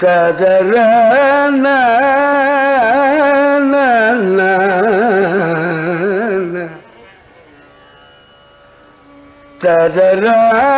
ததர ததர la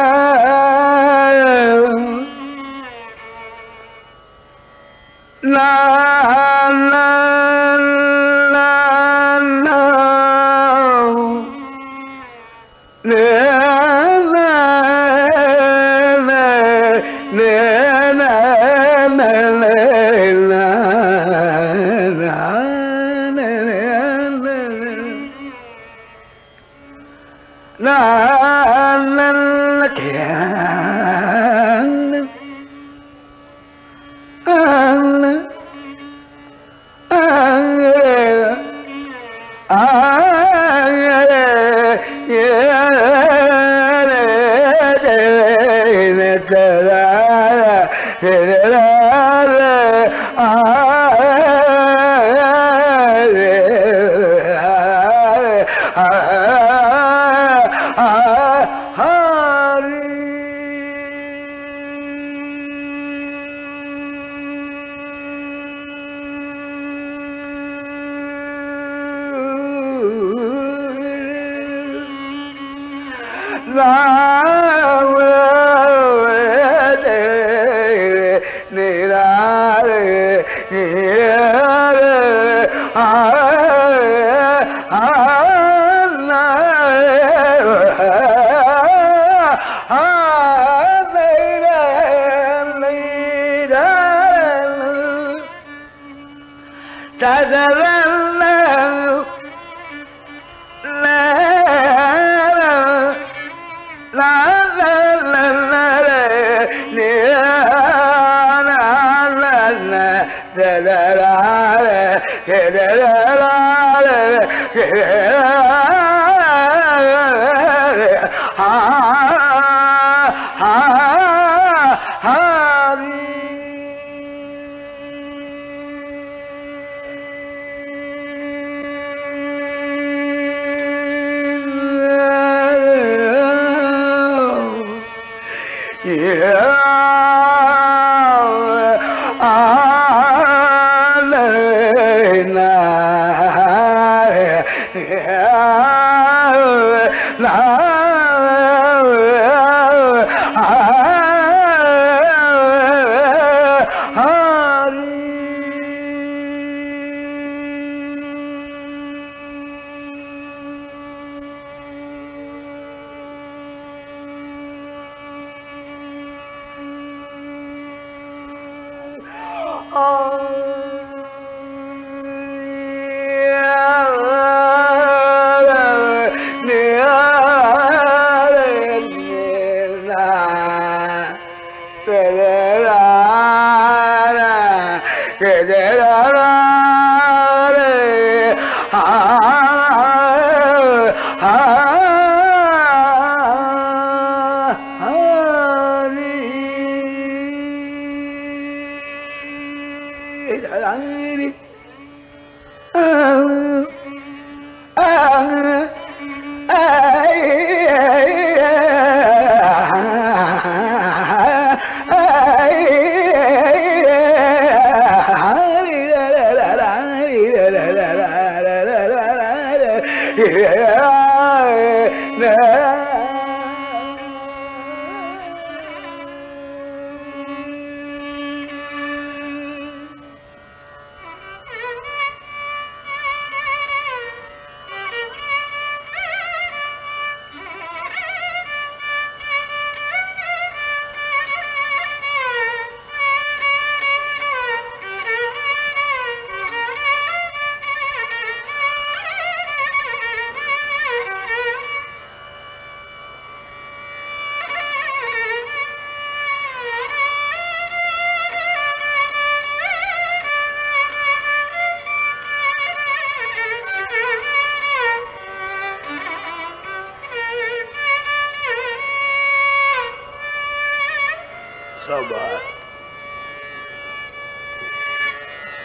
சபா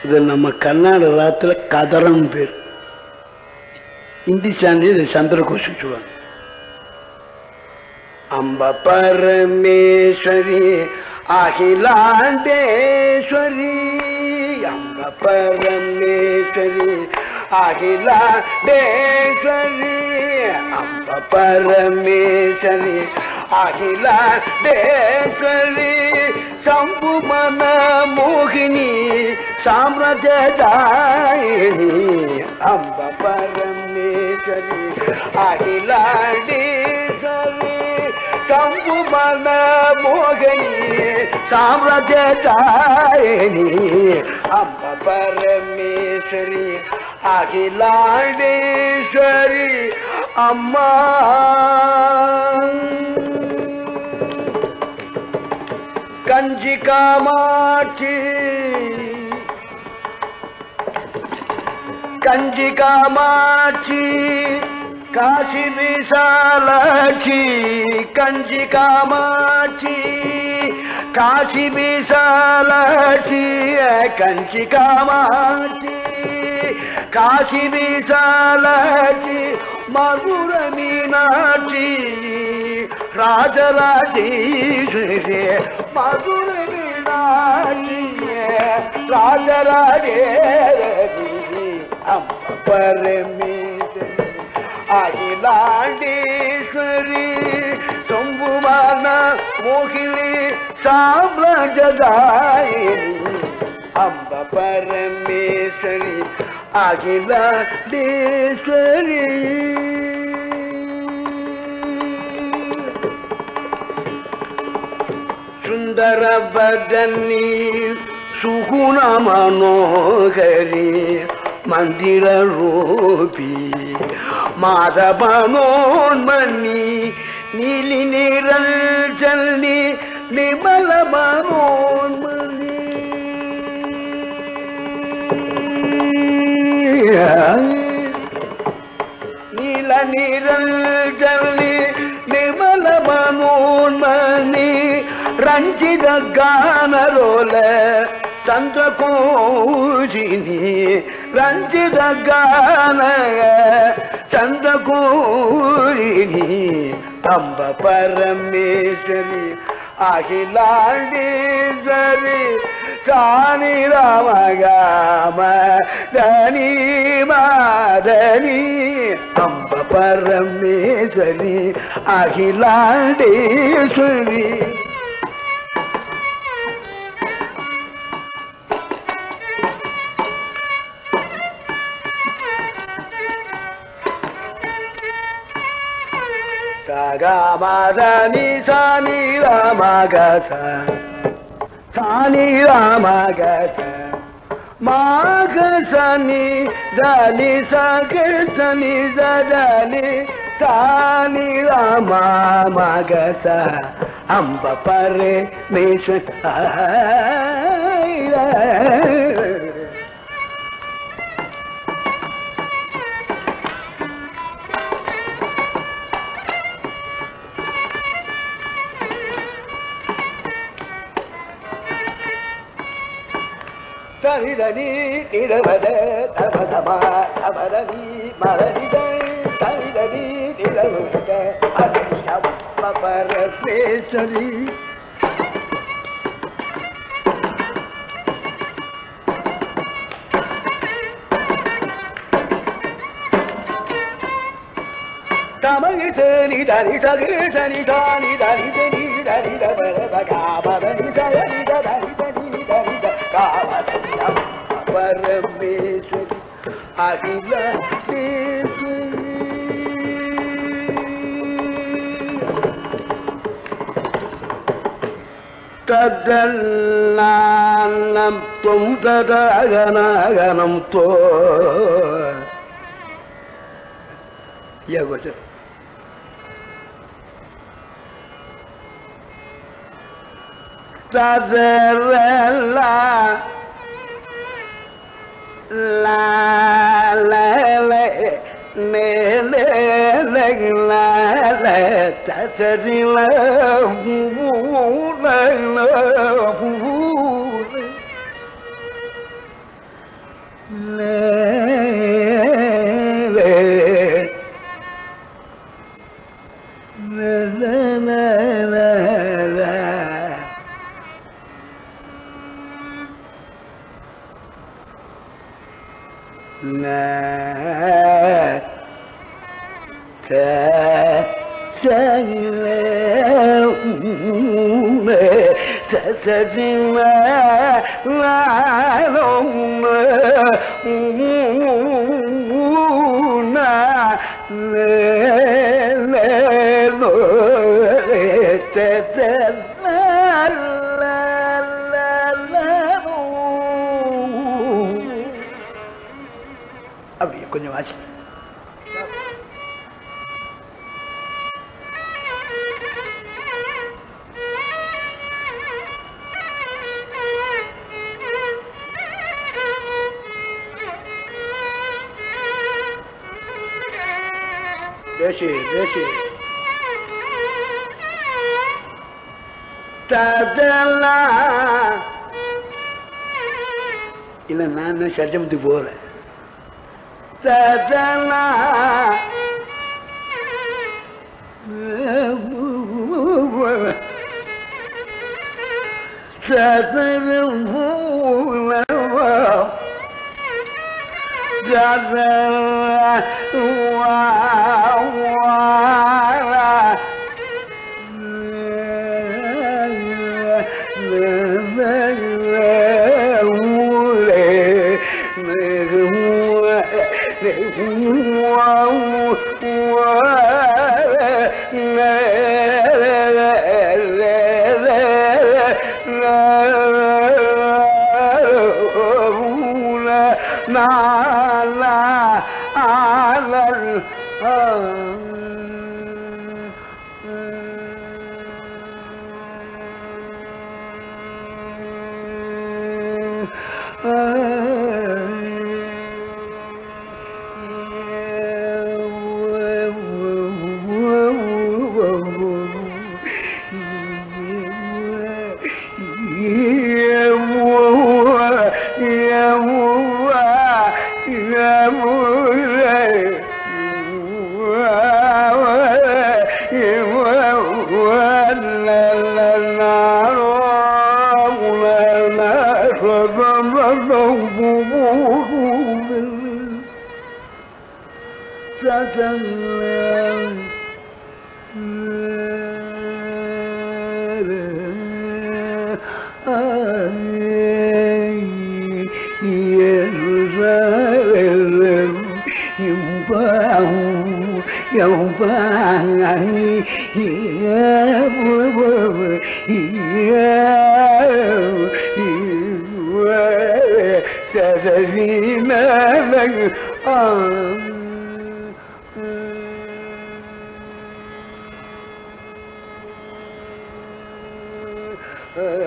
இது நம்ம கர்நாடகத்தில் கதரம் பேர். இந்தி சாந்தி இது சந்திரகோஷம் சொல்லுவாங்க. அம்ப பரமேஸ்வரி அகிலாண்டேஸ்வரி. அம்ப பரமேஸ்வரி அகிலாண்டேஸ்வரி. அம்ப பரமேஸ்வரி அகிலாண்டேஸ்வரி. சம்பு மன மோகினி साम्राज्य जाए अम्ब परमेश्वरी अहिलाडी शंभु मन मोगई साम्राज्य जाए अम्ब परमेश्वरी अखिलांडेश्वरी अम्मा कंजिका माठी கஞ்சி காமாட்சி காசி விசாலாட்சி கஞ்சி காமாட்சி காசி விசாலாட்சி கஞ்சி காமாட்சி காசி விசாலாட்சி மதுர மீனாட்சி ராஜராஜேஸ்வரி மதுர மீனாட்சி ராஜராஜேஸ்வரி அம்ம பரமேஸ்வரி அகிலாண்டேஸ்வரி சொம்புமான மோகினி சாம்ராஜதாயினி அம்ப பரமேஸ்வரி அகிலாண்டேஸ்வரி சுந்தரபதனி சுகுண மனோகரி மந்திர ரூபி மாதபனோன்மணி நீலி நிரல் ஜல்லி நிமலபனோன்மணி. நீல நிரல் ஜல்லி நிமலபனோன்மணி ரஞ்சித கானரோல ಚಂದ್ರಕೋಜಿನಿ ರಂಜಿತ ಗಾನಯ ಚಂದ್ರಕೋಜಿನಿ ಅಂಬ Parameshwari ga ma da ni sa ni la ma ga sa sa ni la ma ga sa ma ga sa ni da ni sa ga sa ni da da ni sa ni la ma ma ga sa amba pare me swa ai la சரிதனி நிரவத தபதமா தபதனி மரணித சரிதனி நிரவத அதிசம்ம Parameswari தமகி சனி தனி சகு சனி தானி தனி தனி தனி தபர பகாபதனி தனி தனி தனி தனி காமதனி பரமேஸ்வரி அகில தம் தொம் ததகனகனம் தோ la la la me le le la la ta ta di la bu la la bu le سبما وعلهم ما تتبع أو يكون واجب ماشي ماشي. تدلى إلى أنا شجم دبورة. تدلى تدلى تدلى على على الأرض இல்ல நான் இன்னும் சட்டமத்துக்கு போகல ததலாம் சதரம் அப்படி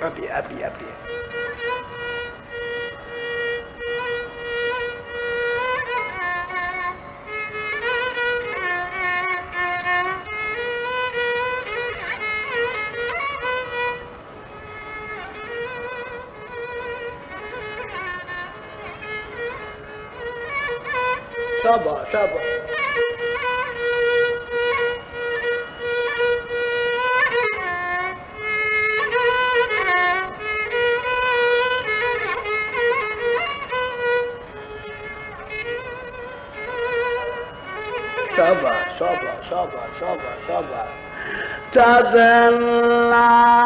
அப்படி அப்படி சாபா சாபா சாபா Sober, sober. Tadella.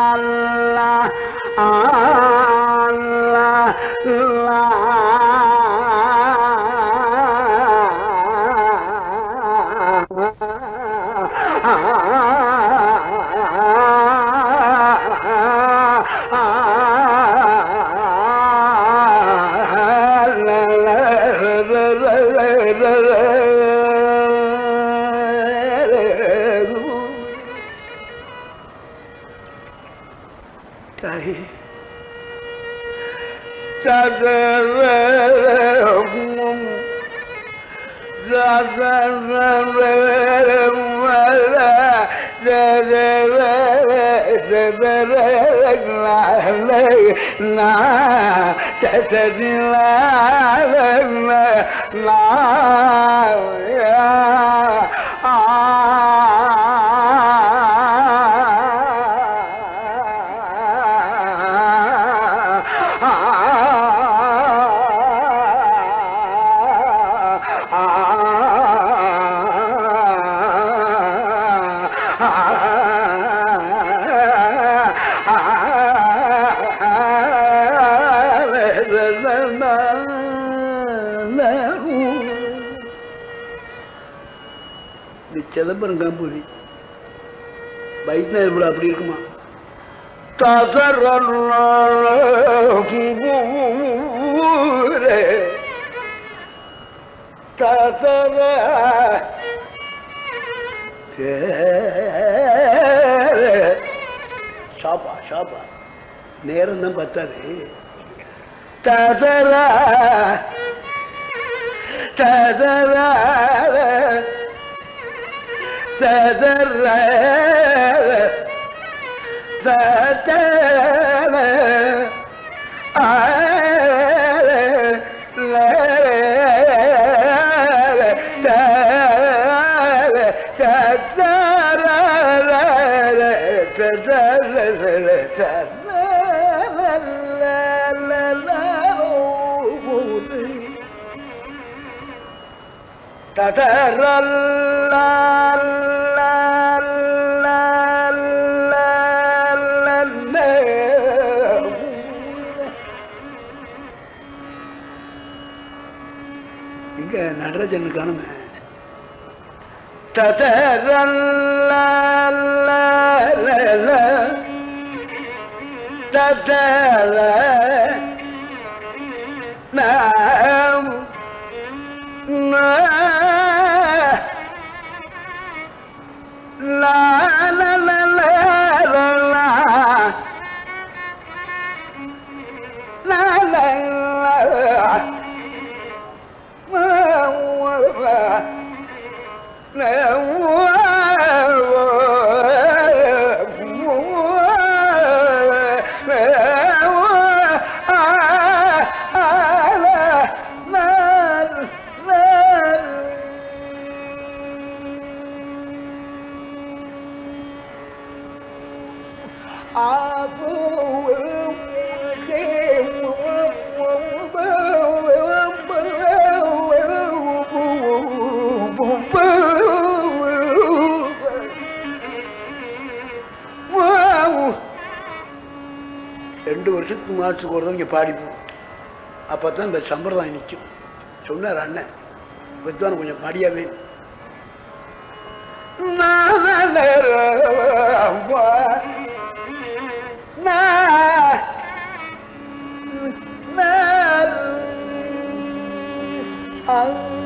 ताई تذرهم تذرهم ولا تذرهم علينا تعتدل علينا يا பாருங்க சிதம்பரம் காம்புரி வைஷ்ணவ அப்படி இருக்குமா? தசரே தசர ஷாப்பா ஷாப்பா நேரம் தான் பத்தாது தசர தசர. தசர தசர இங்க जनगण में है तत तत नाम ना ला ला ला ला ला ला Ne wa வருஷத்துக்கு மாதத்துக்கு ஒரு இங்கே பாடிப்போம் அப்போ தான் இந்த சம்பிரதாயம் நிற்கும் சொன்னார் அண்ணன் வித்வான் கொஞ்சம் பாடியாவே. தாயே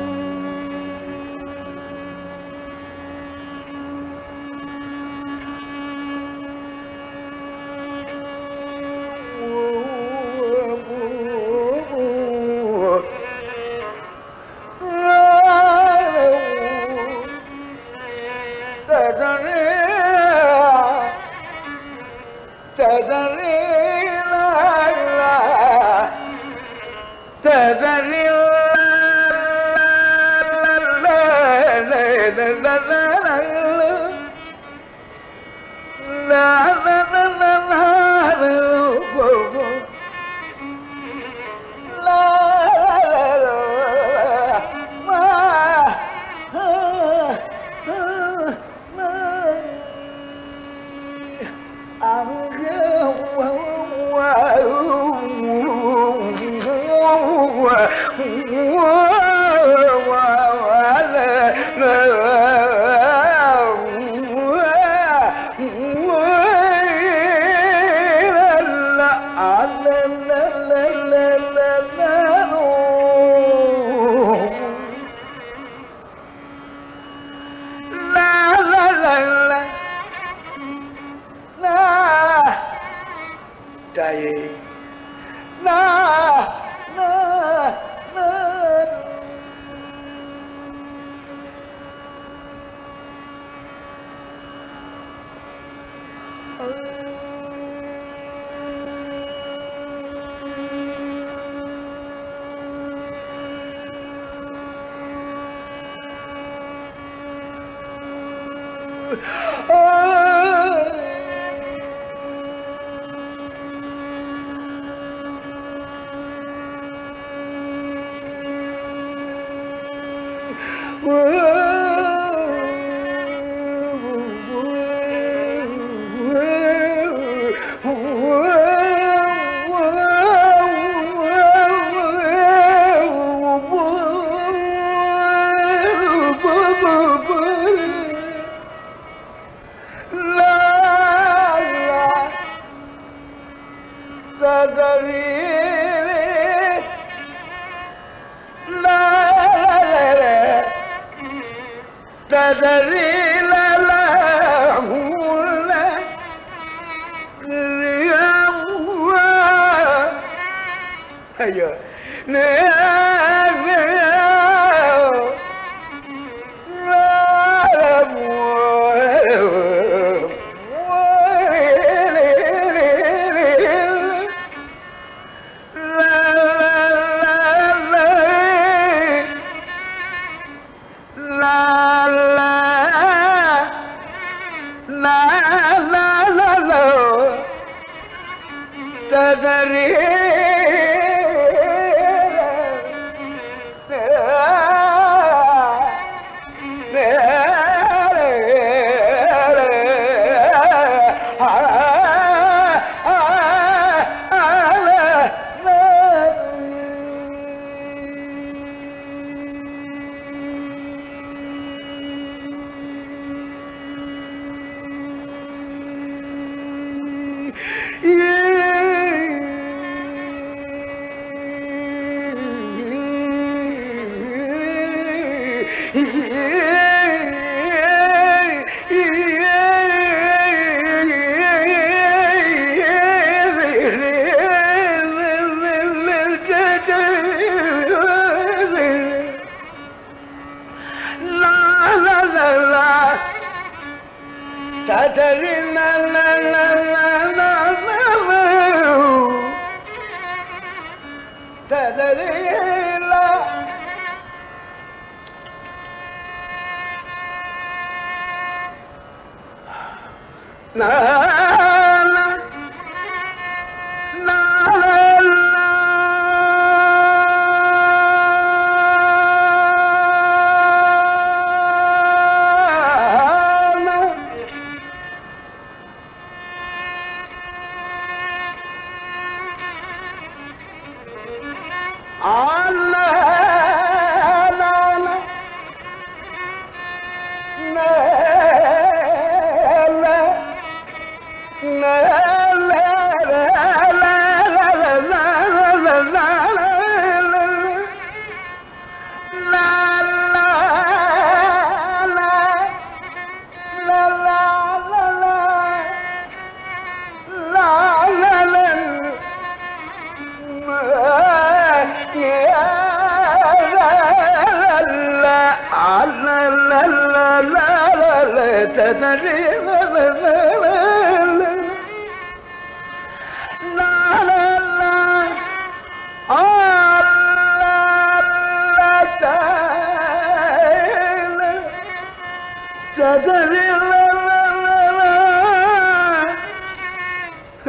la la la la la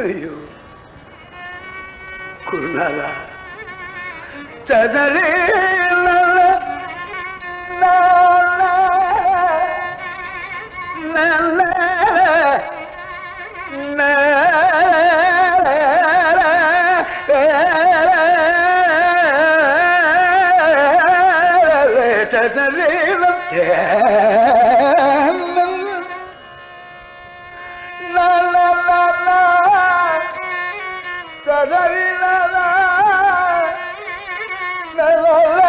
ஐயோ குருநாதா சதரே la la la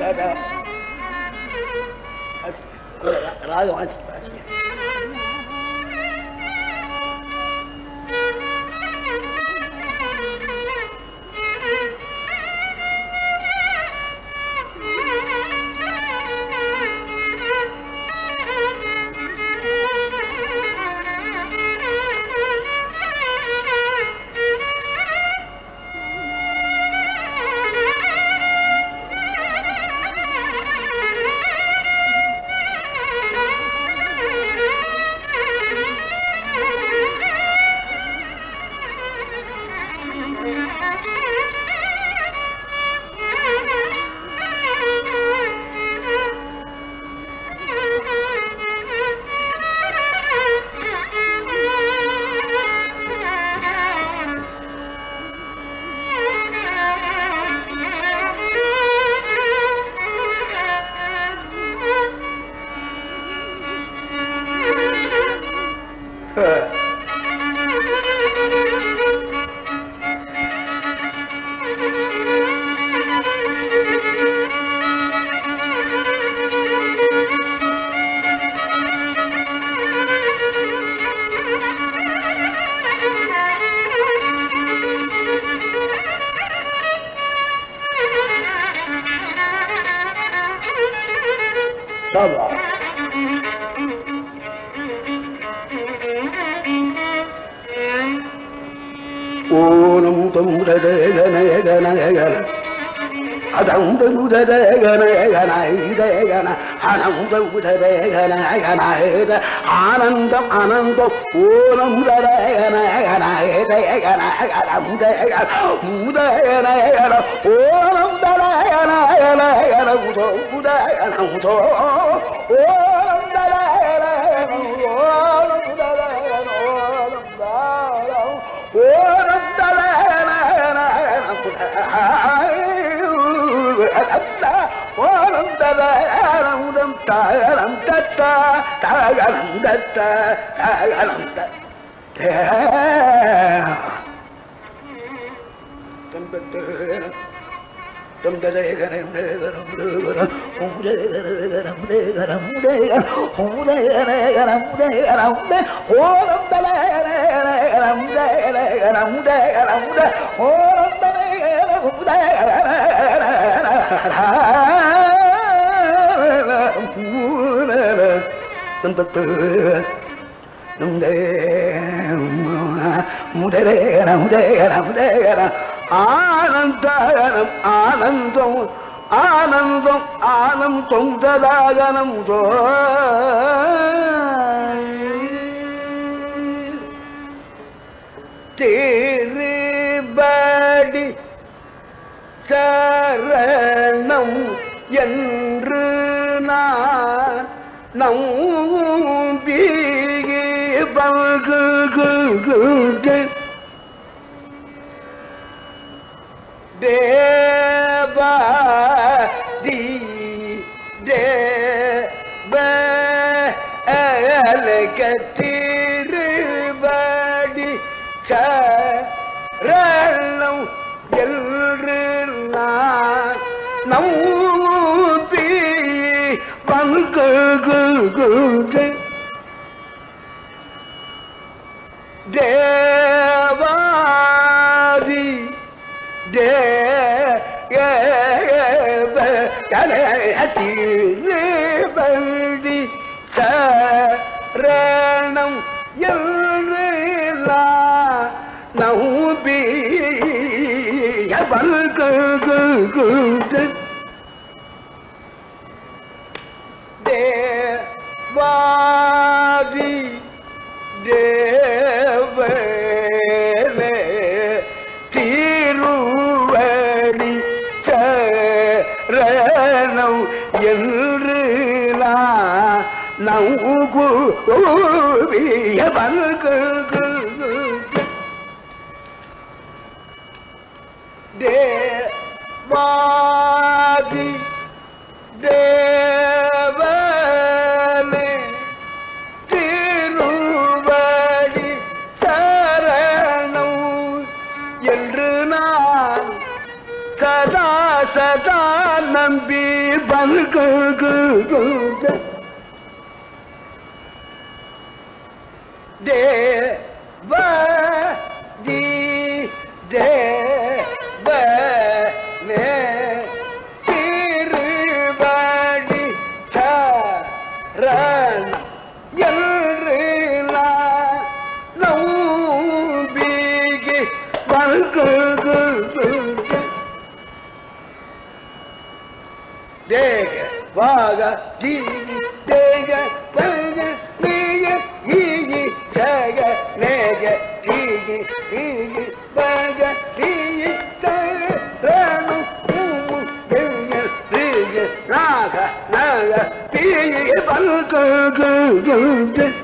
هذا. رأي عنه nam tum da da da na da na da na. Adam da da da da na da na da na. Anam da da da na da na da. Anandam anandam o da da da na da na da da na. Adam da da da da na da na o nam da da da na da na da na. Uto da da na uto o. Oh, போனந்தரம் தரம் தத்தா தகரம் தத்த தகரம் தன்பத்து tum ga de ga ne de ga ram de ga ram um de ga de ga ram de ga ram de ga um de ga ne ga ram de ga ram de o ram de le ne ga ram de ne ga ram de ga ram de o ram de ne ga ram de ga ram de tum tum tum de முதலேகரம் முதேகர முதேகர ஆனந்தகரம் ஆனந்தம் ஆனந்தம் ஆனந்தம் ததாகனம் தோ திருபடி சரணம் என்று நான் நம்பி பல்குகிறேன். தேவாதி தேவலகத்திருபடி சரணம் என்று நான் நம்பி பல்குகிறேன். தேவாதி தேவதி சரணம் எல்லா நம்பி பல்குகிறேன். நம்புவிய தேவாதி தேவனே திருவடி சரணம். என்று நான் சதா சதா நம்பி பல்கு பல்குகிறேன். தேவதி தேவனே திருவடி சரண் என்று நான் நம்பிக்கை தேக வாக ஜீ ஜக நேக ஜீகி ஈகி பக ஈகி ஜக ராணு ஊமு தேக ரீக நாக நாக தீகி பல்குகிறேன்.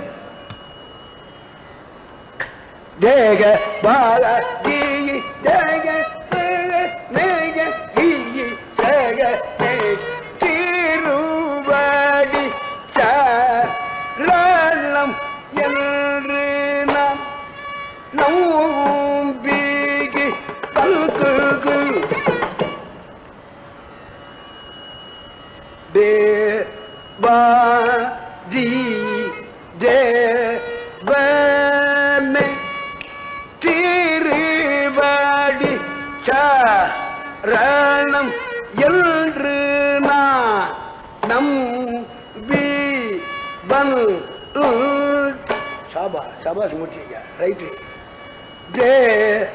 தேக பால ஜீகி தேக Vamos, muchachas. Ahí te. De.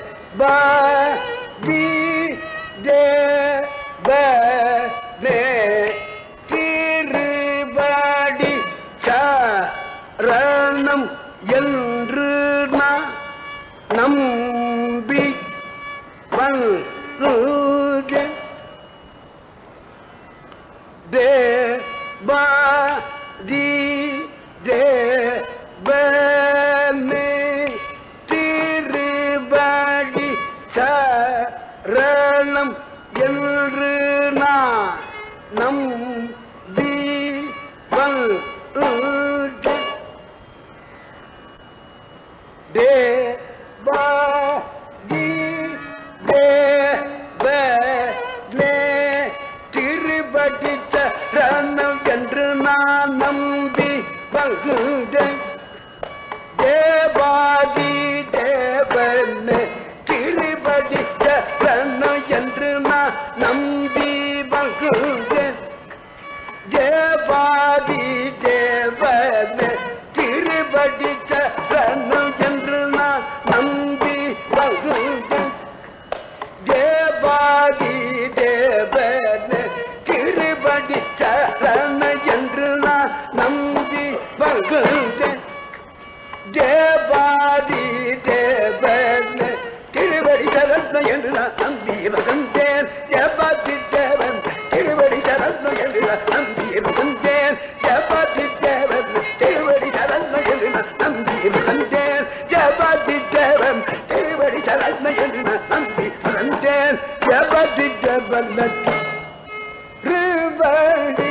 திருவடி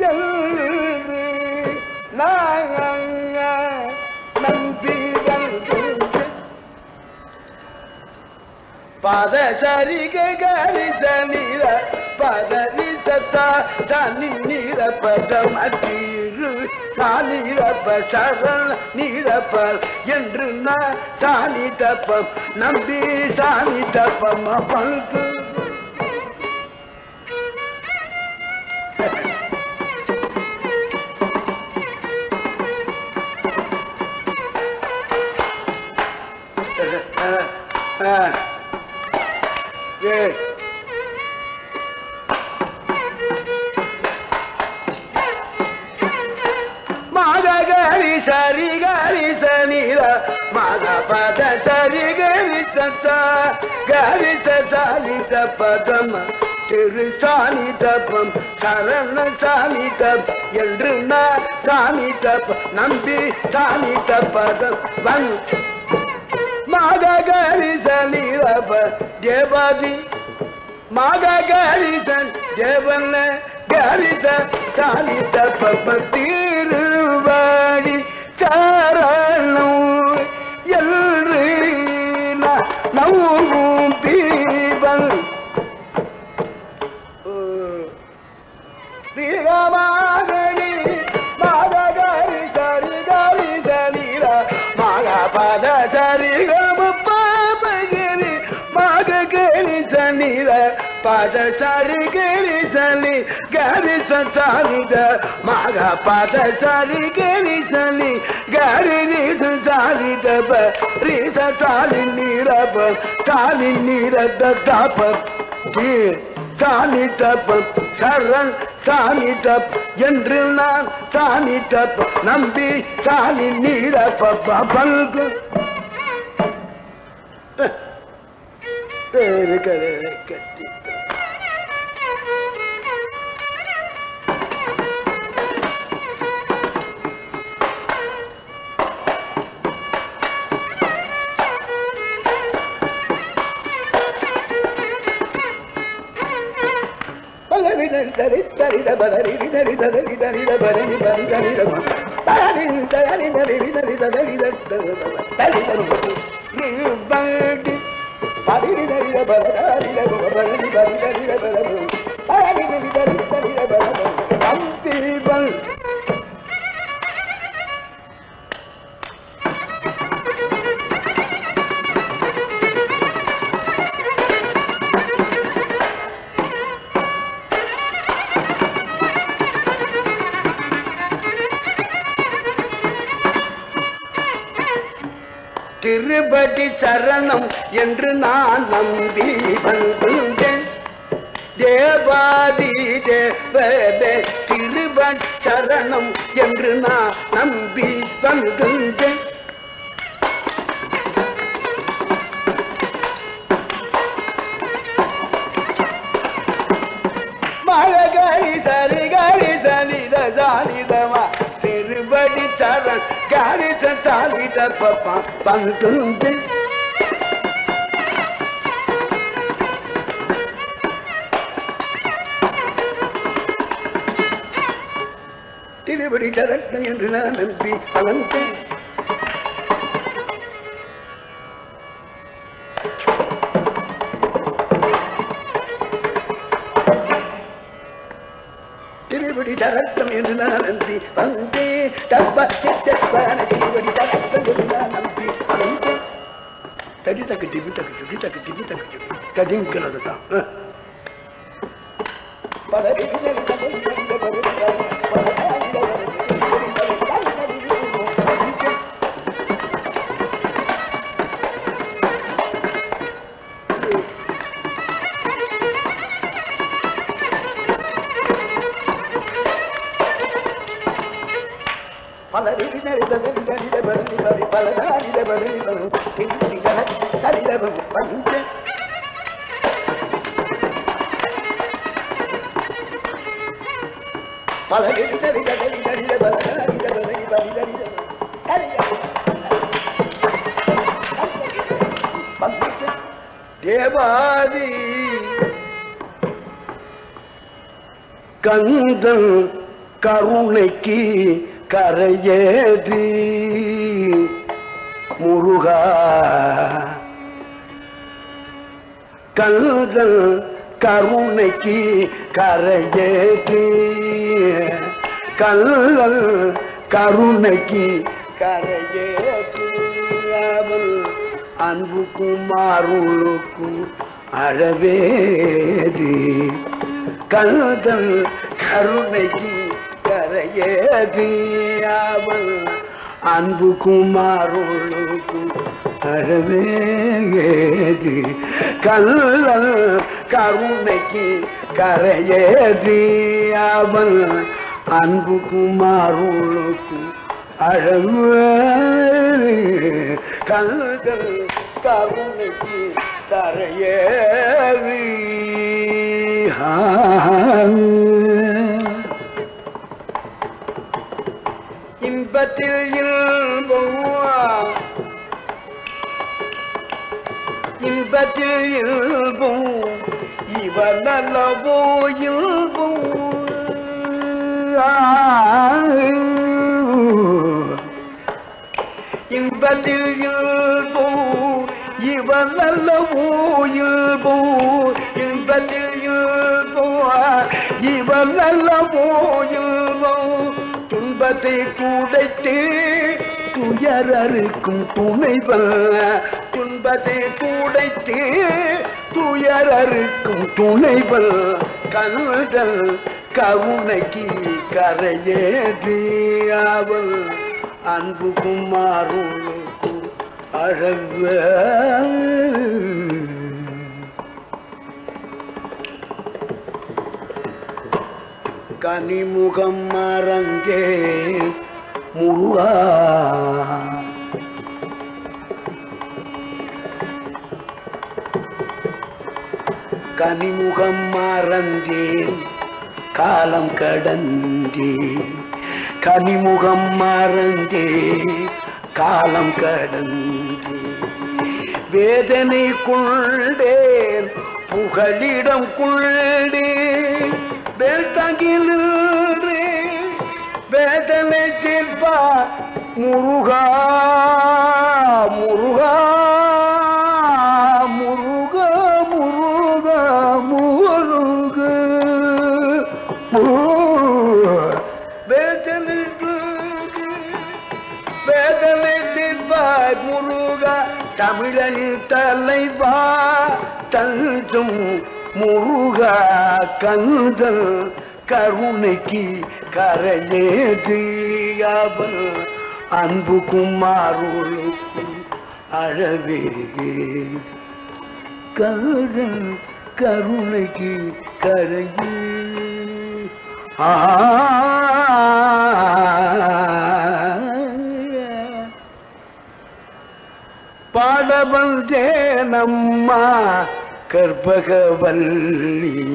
என்று நம்பி பத சரிக கரிச நீர பத நிசத்தா தனி நீர பதம் அத்தீரு சரண நீரப்ப என்று நான் நம்பி சாணி தப்பம் பங்கு திரு சாமி தப்பம் சரண சாமி தப் என்று சாமி தப் நம்பி சாமி தப்பதம் வன் மாதகரிசனி தேவாதி. மாதகரிசன் தேவன கரிச சாமி தப்ப திருவாடி சரணம் பத சரி கிரி சனி கரி சாலித மக பத சரி கிரி சனி கரி நிச சாலித ரிச சாலி நீரப சாலி நீரத தப சாணி தப் சரண் சாணி தப் என்று நான் சாணி தப் நம்பி சாணி கட்டி దరిద బదరి దరి దరి దరి బరి బరి దరి దరి దరి దరి దరి దరి దరి దరి బడి బరి దరి బదరి బరి బరి దరి దరి బరి దరి దరి దరి కంతి బల్ திருபடி சரணம் என்று நான் நம்பி வந்துட்டேன் தேவாதி தேவதே திருபட் சரணம் என்று நான் நம்பி வந்துட்டேன் சாலித பப்பா பந்து திருபடி சரண் என்று நான் நம்பி அனந்தேன் திருவடி தரட்டம் என்று நான் நம்பி வந்தே. தப்ப சித்தப்பான திருவடி தரட்டம் என்று நான் நம்பி வந்தே தடி தக்கு டிபி தக்கு டிபி தக்கு டிபி தக்கு டிபி தடிங்கிறது தான் பலரிடி பலதாரித பலரி பலரி திரி தன தரித தேவாதி கந்தன் கருணைக்கு கரையேதீ முருகா கந்தன் கருணைக்கு கரையேற்றி. கல்கள் கருணைக்கு கரையேற்றி. அவன் அன்புக்கும் அருளுக்கும் அழவேதி கல்கள் கருணைக்கு கரையேதி அவன் அன்பு குமாருளுக்கும் அழவேதி கல்லல் கருணைக்கு கரையேது அவன் அன்பு குமாருளுக்கும் அழவே கல்தல் கருணைக்கு கரையேது ஆ இன்பத்தில் இன்பம் இன்பத்தில் இல்பும் இவர் நல்லவோ இல்பும் இன்பத்தில் இல்பும் இவர் நல்லவோ இல்பும் இன்பத்தில் இல்பும் இவர் நல்லவோ இல்பும் துன்பத்தை கூடைத்து துயரருக்கும் துணைவல் துன்பத்தை கூடைத்து துயரருக்கும் துணைவல் கண்கள் கவுனைக்கு கரையேதி அவள் அன்பு குமாரும் அழகு. கனிமுகம் மறந்தே. முருகா. கனிமுகம் மறந்தேன் காலம் கடந்தே கனிமுகம் மறந்தே காலம் கடந்தே வேதனை கொண்டேன் புகழிடம் கொண்டேன். வேல் தங்கில் வேதனை தீர்ப்பா முருகா முருகா முருகா முருகா முருகு. வேதனை வேதனை தீர்ப்பாய் முருகா. தமிழனின் தலைவா தந்தும் முருகா கந்தல் கருணைக்கு கரையேது அவன் அன்பு குமாருளுக்கும் அழவே கருண் கருணைக்கு கரையே. ஆ. பாட வந்தேனம்மா கற்பகவல்லி.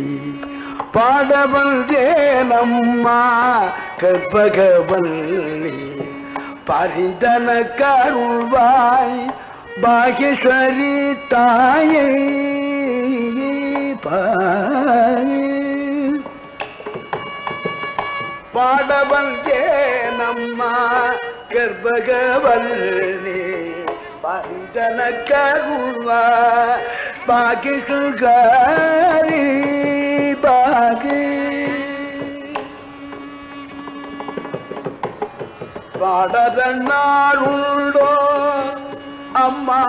பாடவந்தேனம்மா கற்பகவல்லி. பரிதன கருள்வாய் பாகேஸ்வரி தாயே பாடவந்தேனம்மா கற்பகவல்லி. ஏனம்மா கர்ப்பகவல்லி பரிதன கருவா பாகி. சுகாரி பாகி பாடத நாளுண்டோ அம்மா.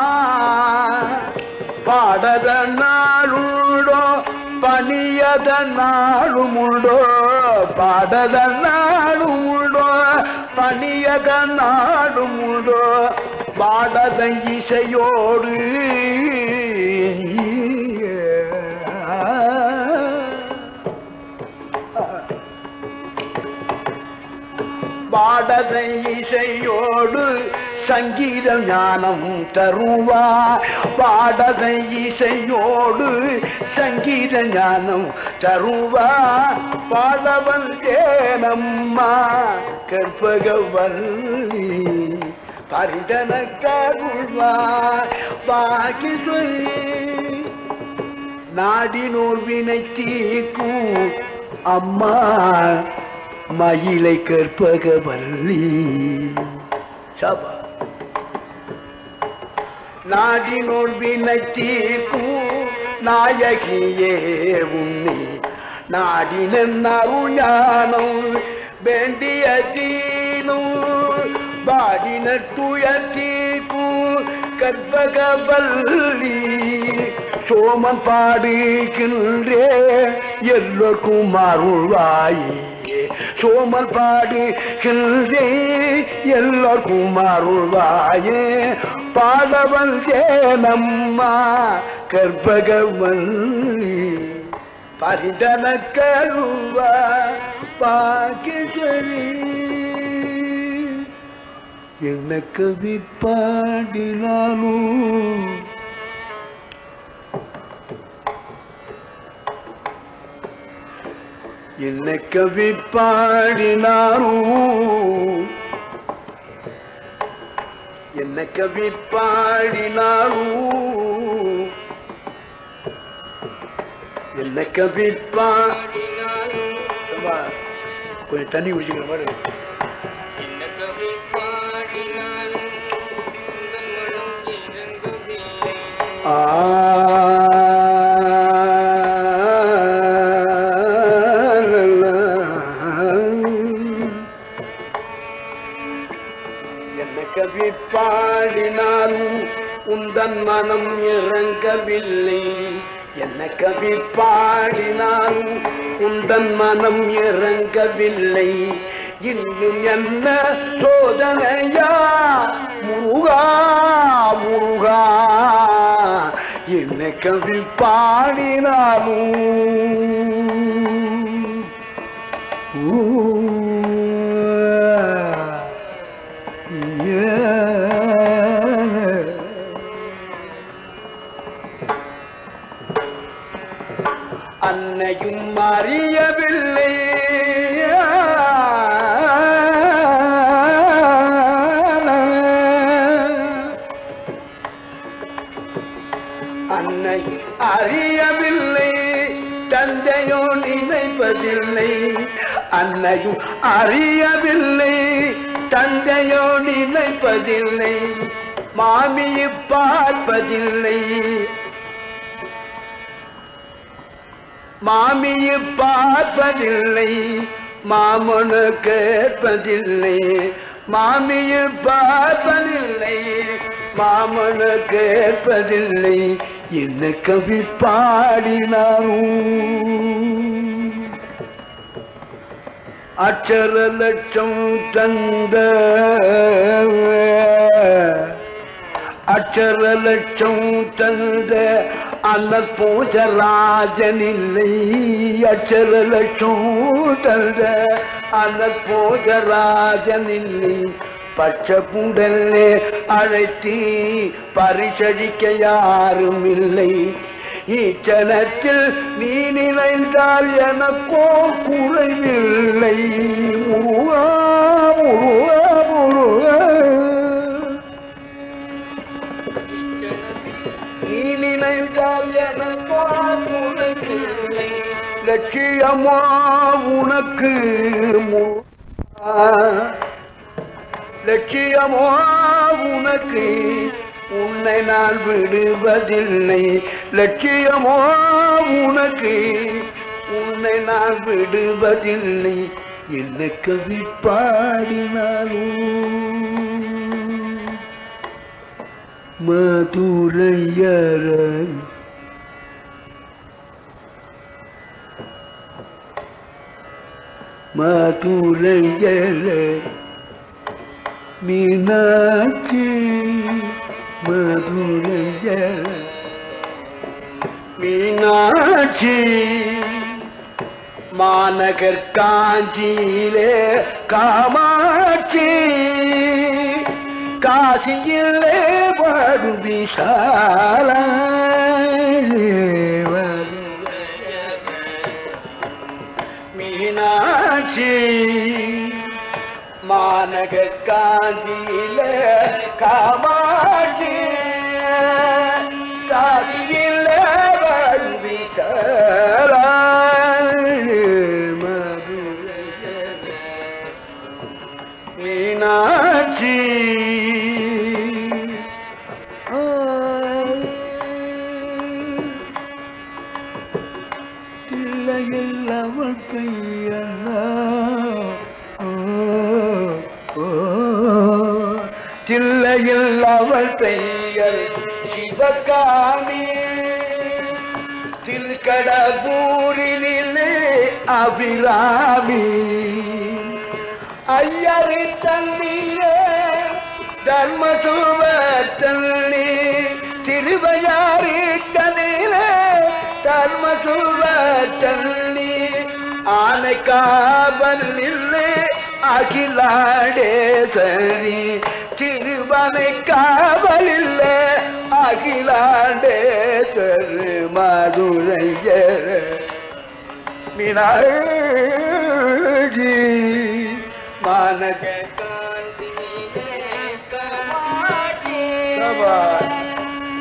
பாடத நாளுண்டோ பணியத நாளுமுண்டோ பாடத நாளுமுண்டோ பணியத நாளுமுண்டோ உண்டோ இசையோடு பாடதை இசையோடு சங்கீத ஞானம் தருவா. பாடதை இசையோடு சங்கீத ஞானம் தருவா. பாடவன் தேனம்மா கற்பகவல்லி. பரிதன கருள்வா சொல்லி நாடி நோர்வினை தீர்க்கும் அம்மா மயிலை கற்பக கற்பகவல்லி. சபா. நாடி நோர்வினை தீர்க்கும் நாயகியே உன்னி. நாடின அருஞானம் வேண்டிய தீனும். பாடின துயர்த்தீக்கும் கற்பகவல்லி. சோமன் பாடுகின்றே எல்லோருக்கும் அருள்வாயே. சோமல் பாடுகின்றே எல்லோருக்கும் அருள்வாயே. பாடவன் ஏனம்மா கற்பகவல்லி. பரிதன கருவா பாக்கிசரி என்ன கவி பாடினாலும் என்ன கவி பாடினாரும் என்ன கவி பாடினாரும் என்ன கவி பாடினாரும் சும்மா கொஞ்சம் தண்ணி குடிச்சுக்கிற மாதிரி கவி பாடினாலும் உந்தன் மனம் இறங்கவில்லை. என்ன கவி பாடினாலும் உந்தன் மனம் இறங்கவில்லை. இன்னும் என்ன சோதனையா? முருகா முருகா. என்ன கவி பாடினாலும் அன்னையும் அறியவில்லை. அறிவதில்லை அன்னையும் அறியவில்லை தந்தையோ நினைப்பதில்லை மாமியை பார்ப்பதில்லை. மாமியை பார்ப்பதில்லை மாமனு கேட்பதில்லை மாமியை பார்ப்பதில்லை மாமனு கேட்பதில்லை என்ன கவி பாடினாரும் அச்சர லட்சம் தந்த அச்சர லட்சம் தந்த அந்த பூஜராஜன் இல்லை அச்சர லட்சம் தந்த அந்த பூஜராஜன் இல்லை பச்ச புடல்லே அழைத்தி பரிசழிக்க யாரும் இல்லை இச்சனத்தில் நீ நினைந்தால் எனக்கோ குறைவில்லை முருகா முருகா முருகா நீ நினைந்தால் எனக்கோ குறைவில்லை லட்சியமா உனக்கு உனக்கு உன்னை நான் விடுவதில்லை. லட்சியமோ உனக்கு? உன்னை நான் விடுவதில்லை. என்ன கவி பாடினாலும் மதுரையர மதுரையர மீனாட்சி. மதுரைய மீனாட்சி மாநகர் காஞ்சியிலே காமாட்சி காசியிலே வரும் விசால மீனாட்சி மாநகர் காஞ்சியிலே காமாட்சி காசியிலே வரும் மீனாட்சி. இல்லை அவள் பெய்யலா தில்லையில் அவள் பெயர் சிவகாமி. திருக்கடபூரினிலே அபிராமி. ஐயரி தள்ளியே தர்மசுவ தள்ளி திருவையாரி கலிலே தர்மசுவ தள்ளி ஆனை காவலில்லே இவனை காவலில்ல அகிலாண்டே தரு மதுரைய மீனாட்சி மானக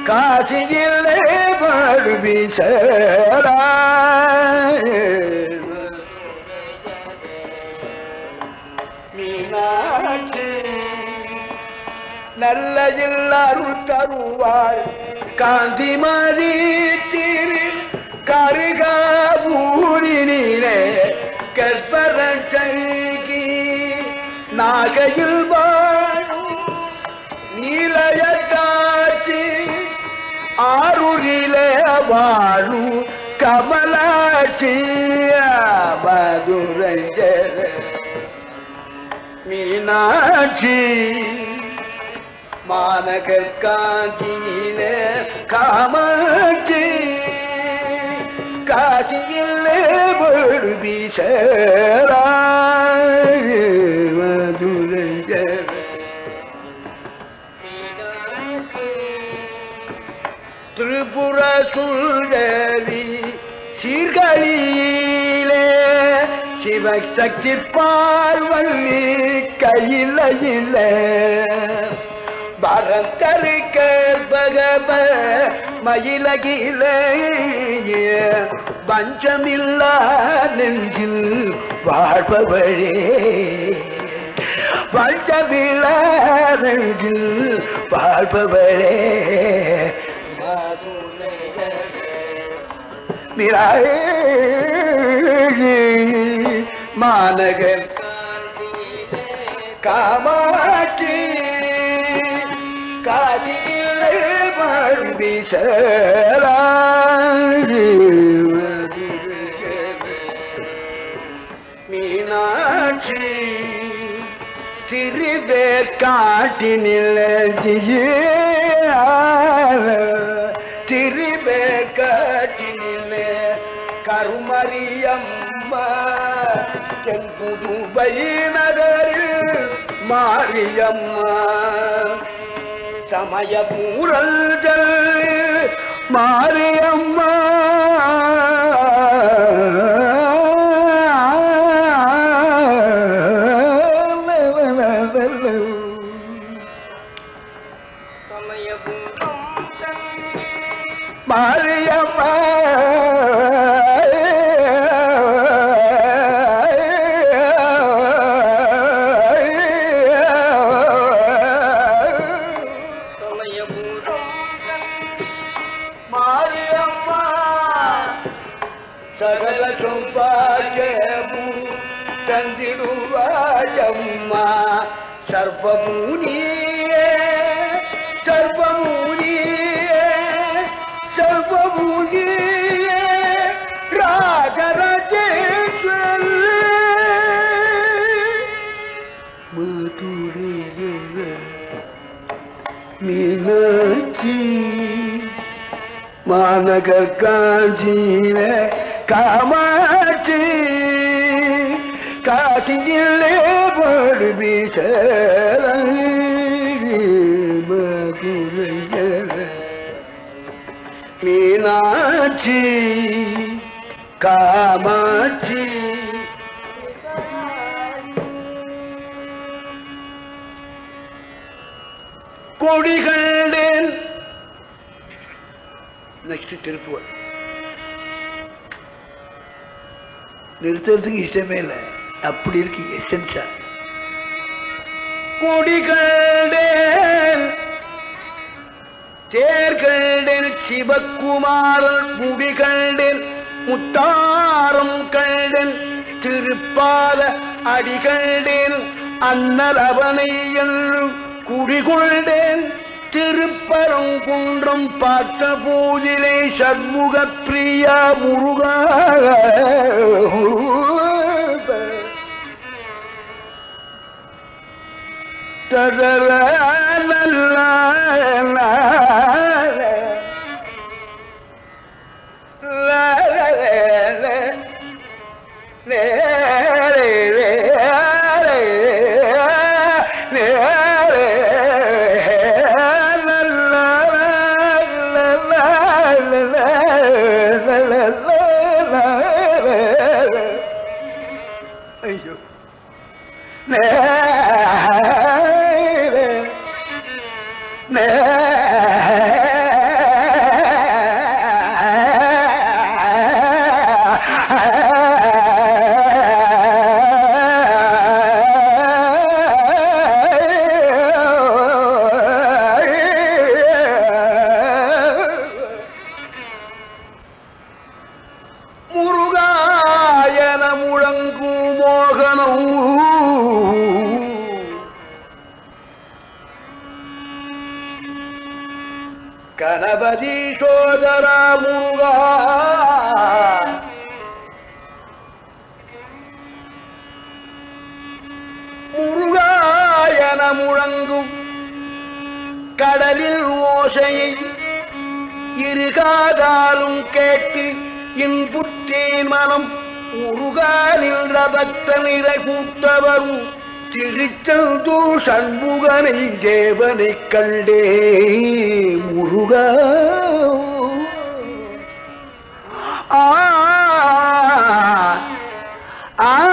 காசியிலே படுவிசரா மீனாட்சி நல்ல அருள் தருவாள் காந்திமதி திரு கருகாவூரினிலே கற்பரங்கி நாகையில் வாழும் நீலய காட்சி ஆருரிலே வாழும் கமலாட்சி மதுரஞ்சர மீனாட்சி மாநகர்காஞ்சியில காமாட்சி. காசியிலே வீசரா மதுரஞ்சர திரிபுர சுந்தரி சீர்கழியிலே சிவசக்தி பார்வல்லி கையில இல்லை. பரந்தரிக்க பகவ மயிலகிலே பஞ்சமில்லா நெஞ்சில் வாழ்பவழே பஞ்சமில்லா நெஞ்சில் வாழ்பவழே மிராயி மாநகர். காமாட்சி. காசியிலே மர்பிசரா மீனாட்சி திருவேர் காட்டினில் திருவேர் காட்டினில் கருமரியம்மா தென்புதுவை நகரில் மாரியம்மா. சமய பூரல்கள் மாரியம்மா. மாரியம்மா மீனாட்சி மாநகர் காஞ்சியில காமாட்சி. காசியிலே பாடு வீசல மதுரையல மீனாட்சி காமாட்சி. கொடிகளேன் நெக்ஸ்ட் திருப்புவர் நிறுத்துறதுக்கு இஷ்டமே இல்லை. அப்படி இருக்கு எசன்ஸா கொடிகளேன் தேர்கண்டேன் சிவக்குமாரன் முடிகண்டேன் முத்தாரம் கண்டேன் திருப்பாத அடிகண்டேன் அண்ணல் அவனை என்றும் குடிகொண்டேன் திருப்பரங்குன்றம் பார்த்த போதிலே சண்முக பிரியா முருகா. ததர நல்ல ஐயோ Yeah. முழங்கும். கடலில் ஓசையை இருகாதாலும் கேட்டு இன்புற்றேன் மனம் உருகானில் ரபத்த நிறை கூட்டவரும் திருச்செந்தூர் சண்முகனை தேவனை கண்டே முருகா. ஆ ஆ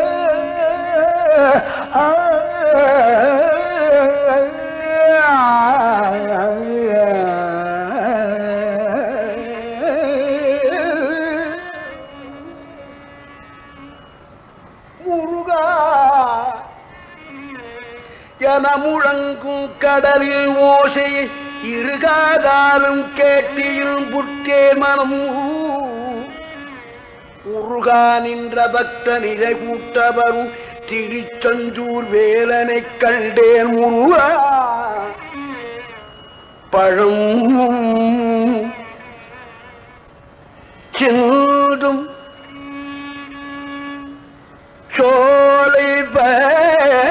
முழங்கும் கடலில் ஓசையை இருகாதாலும் கேட்டியில் புற்றே மனம். உருகா நின்ற பக்த நிலை கூட்டவரும் திருச்செந்தூர் வேலனை கண்டேன் உருவா. பழம் சிந்தும் சோலை பல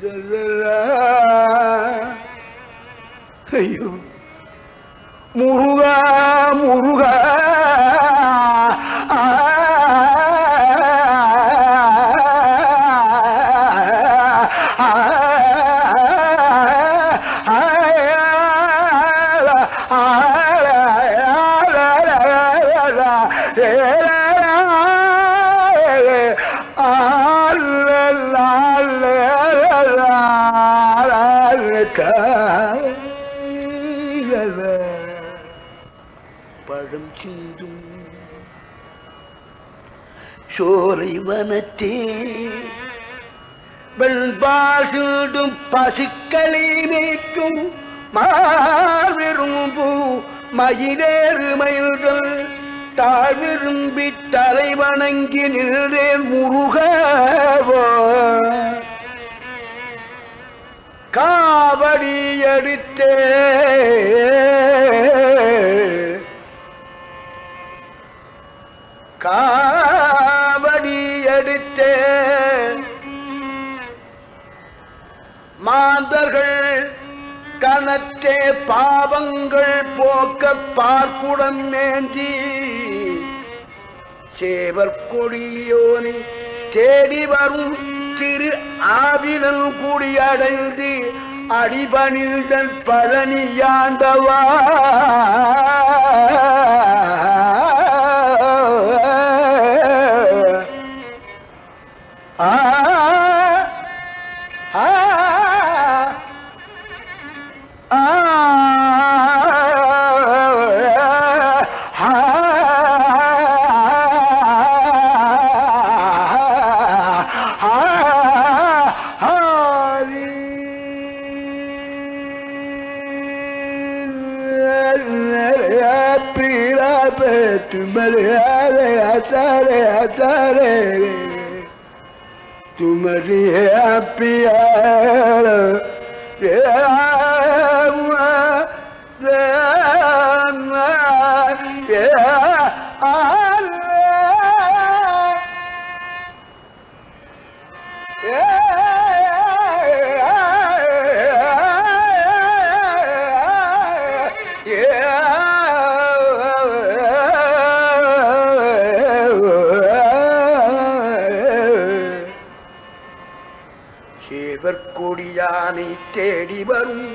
Yeah. சோலை வனத்தே பசுக்களை மேய்க்கும் மாவிரும்பு மயிலேறு மயில்கள் தாழ்விரும்பி தலை வணங்கி நின்றேன் முருகவோ. காவடி எடுத்தே கனத்தே பாவங்கள் போக்க பார்ப்புடன் மேந்தி சேவர் கொடியோனி தேடி வரும் திரு ஆவினல் கூடி அடைந்து அடிபணிந்தன் பழனியாண்டவா तुमर आे आ तारे आ तारे तुमर पी கொடியானை தேடி வரும்.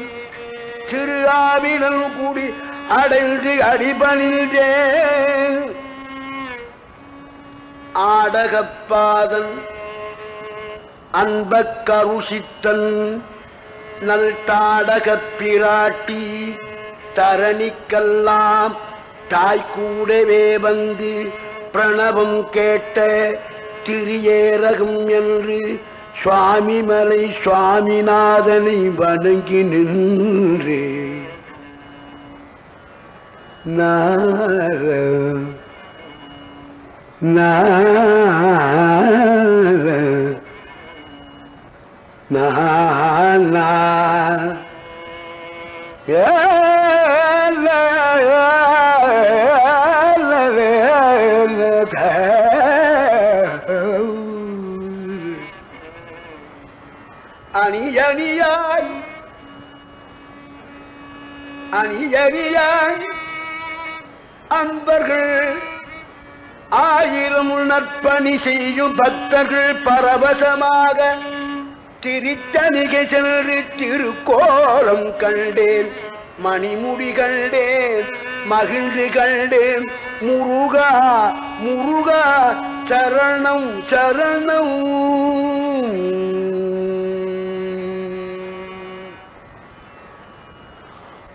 திரு ஆவினல் கூடி அடைந்து அடிபணிந்தே ஆடகப்பாதன் அன்பக் கருஷித்தன் நல் தாடகப் பிராட்டி தரணிக்கெல்லாம் தாய்கூடவே வந்து பிரணவம் கேட்ட திரியேரகம் என்று சுவாமி மலை சுவாமிநாதனை வணங்கி நின்றே. நார நார நானா அணியணியாய். அணியணியாய். அன்பர்கள் ஆயிரம் நற்பணி செய்யும் பக்தர்கள் பரவசமாக திருத்தணிகை சென்று திருக்கோலம் கண்டேன் மணிமுடி கண்டேன் மகிழ்ந்து கண்டேன். முருகா முருகா சரணம் சரணம்.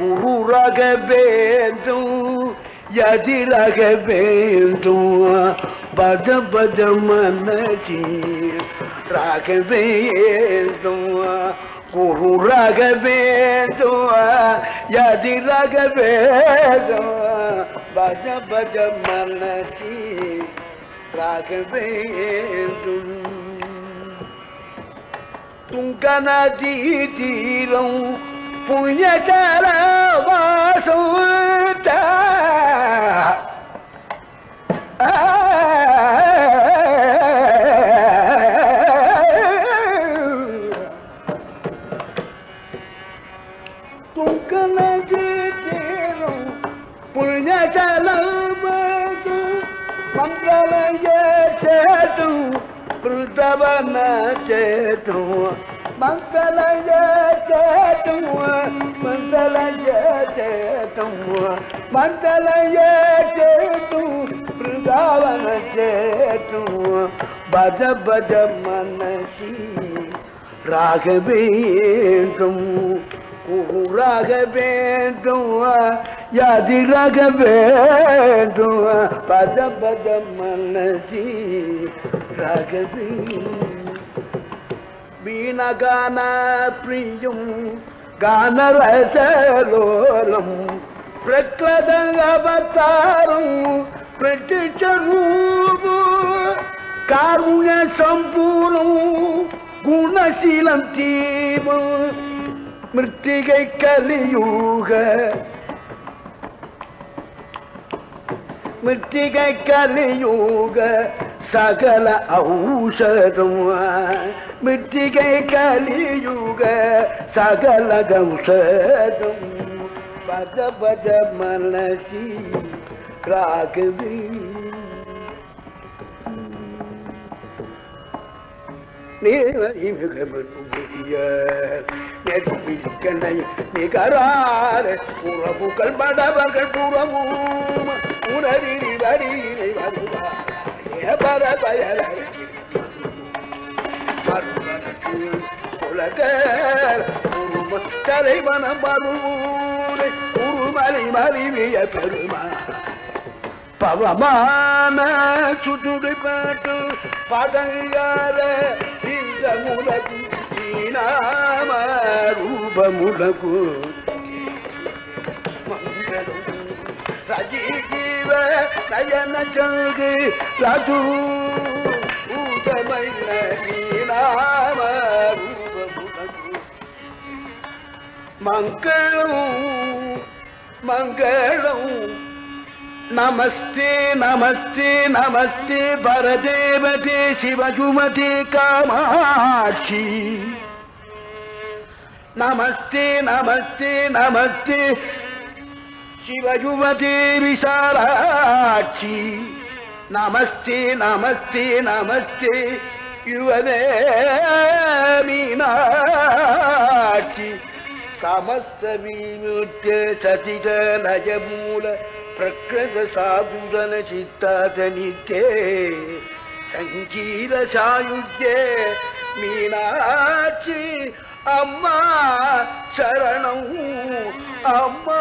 குரு ராகவேந்திரம் யதி ராகவேந்திரம் பஜ பஜ மனசி ராகவேந்திரம் குரு ராகவேந்திரம் யதி ராகவேந்திரம் பஜ பஜ மனசி ராகவேந்திரம் துங்கநதி தீரம் புண்ணியகால வாசம் துக்கலகித்தேரும் புண்ணியகலமது மங்கள சேதும் கிருத்தவன சேத்ரும் मंगल चेतुआ मंगल चेतुआ मंगल चेतु वृंदावन चेतुआ बज बज मनसी, राग வேண்டும் ஊராக வேண்டும் யாதிராக வேண்டும் பத பத மனசி ராக வேண்டும் வீணகான பிரியும் கானரசலோலம். பிரக்லதங்கவதாரம் பிரட்டிச்சரூபு காருண்ய சம்பூர்ணம் குணசீலம் தீபம். மிருத்திகை கலியூக. மிருத்திகை கலியூக சகல ஔஷதம். மிருத்திகை கலியுக சகலகம் ஔஷதம் பஜ பஜ மனசி ராகவி. நெருப்பிக்கனை நிகரார உறவுகள் படவர்கள் புறமும் உணரில் வரியினை வருவார். பர பயர உலகர் உரும தலைவனம் வருவூரை உருமலை மறிவிய பெருமா பவமான சுட்டுடை பாட்டு பதங்கார இந்த முலகு நாம ரூபமுலகு மங்களம் ரஜீவ நயன சங்கு ரஜூ ஊதமை நகி நாம ரூபமுலகு மங்களம் மங்களம் நமஸ்தே நமஸ்தே நமஸ்தே பரதேவதே சிவகுமதே காமாட்சி நமஸ்தே நமஸ்தே நமஸ்தே சிவகுமதே விசாலாட்சி நமஸ்தே நமஸ்தே நமஸ்தே நோக்குவதே மீனாட்சி. கமஸ்தீமுற்றே சதித நயமூல பிரகிருத சாதுதன சித்தாதனித்தே சங்கீத சாயுஜே மீனாட்சி அம்மா சரணம் அம்மா.